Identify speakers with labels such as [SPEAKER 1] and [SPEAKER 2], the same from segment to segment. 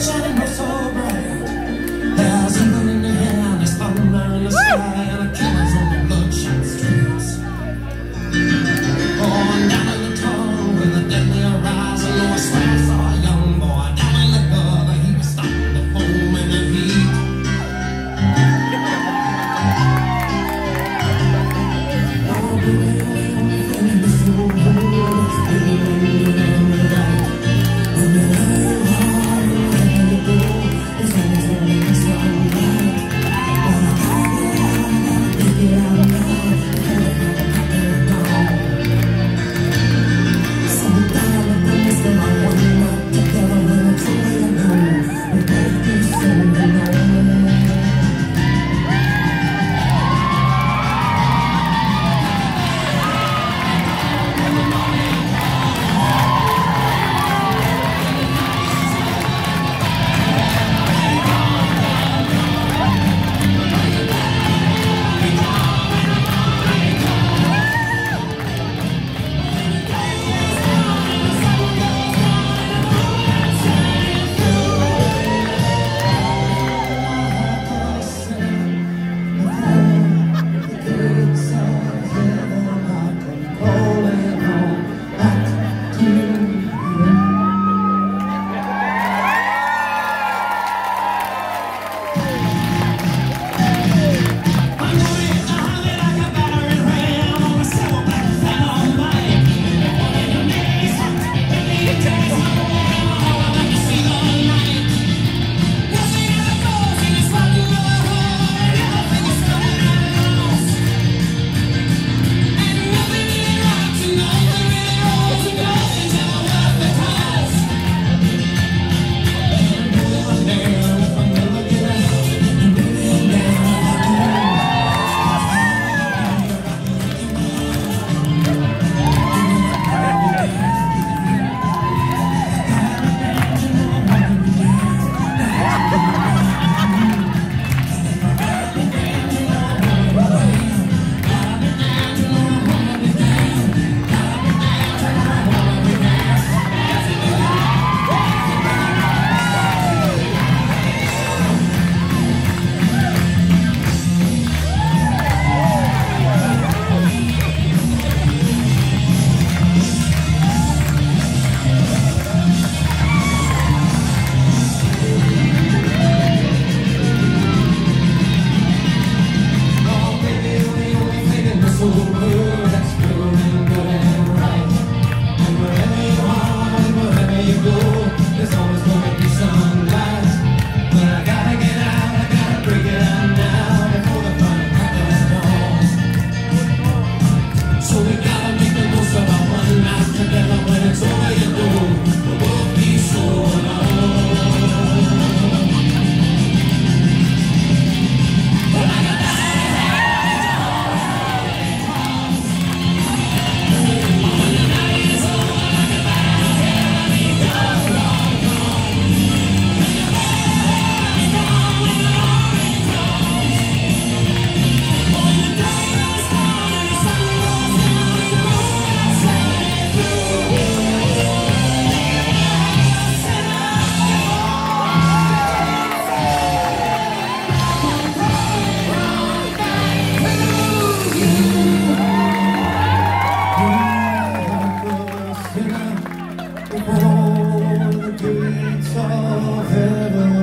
[SPEAKER 1] China. of heaven.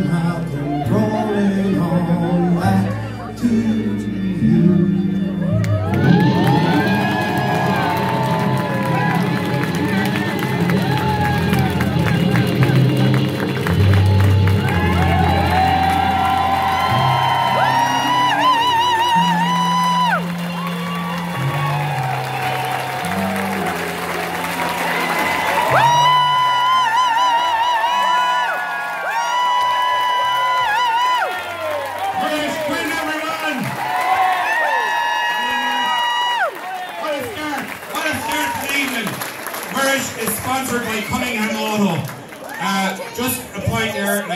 [SPEAKER 1] Sponsored by Cunningham Auto. Uh, just a point there,